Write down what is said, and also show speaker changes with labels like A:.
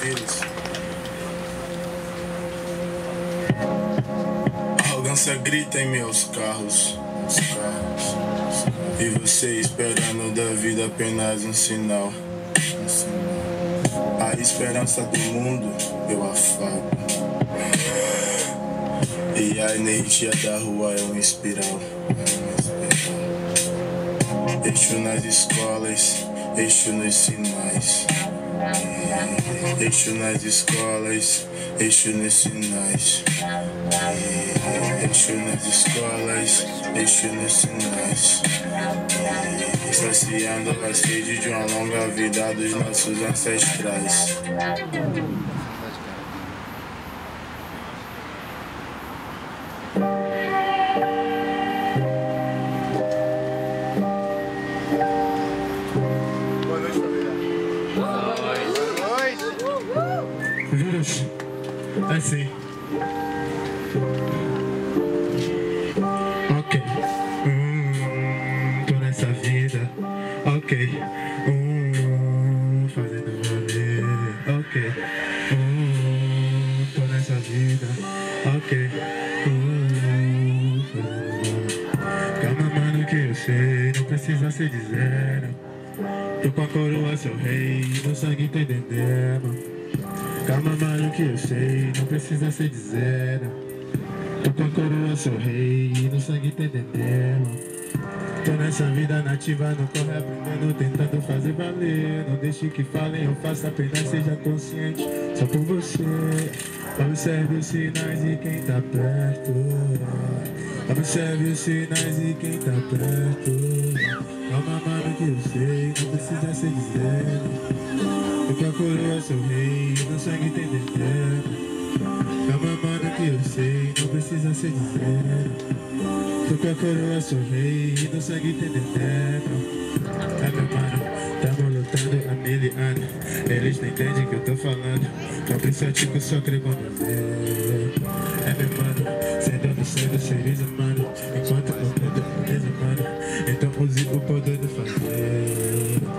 A: vidas. Arrogância grita em meus carros, os carros. E você esperando da vida apenas um sinal. Um. A esperança do mundo eu afago. E a energia da rua é uma espiral. Eixo nas escolas, eixo nos sinais. Eixo nas escolas, eixo nos sinais. Eixo nas escolas, eixo nos sinais. Saciando a sede de uma longa vida dos nossos ancestrais.
B: Boa noite, família.
C: Vírus. Assim. Ok. Hum, tô nessa vida. Ok. Hum, fazendo valer. Ok. Hum, tô nessa vida. Ok. Hum. Calma, mano, que eu sei. Não precisa ser dizendo. Tô com a coroa, seu rei. No sangue entendendo. Calma, mano, que eu sei, não precisa ser dizendo. Tô com a coroa, sou rei, no sangue tem dendelo. Tô nessa vida nativa, não corre aprendendo, tentando fazer valer. Não deixe que falem, eu faço apenas, seja consciente, só por você. Observe os sinais e quem tá perto. Observe os sinais e quem tá perto. Calma, mano, que eu sei, não precisa ser dizendo. Eu a coroa sou rei, no sangue tem dentro. Calma, mano, que eu sei, não precisa ser dizendo. Tô com a coroa sou rei, no sangue tem dentro. É meu mano, tamo lutando há mil anos. Eles não entendem o que eu tô falando. Tô pensativo, só creio quando. É meu mano, sendo do sendo seres humanos. Enquanto eu tô do desumano, então use o poder de fazer.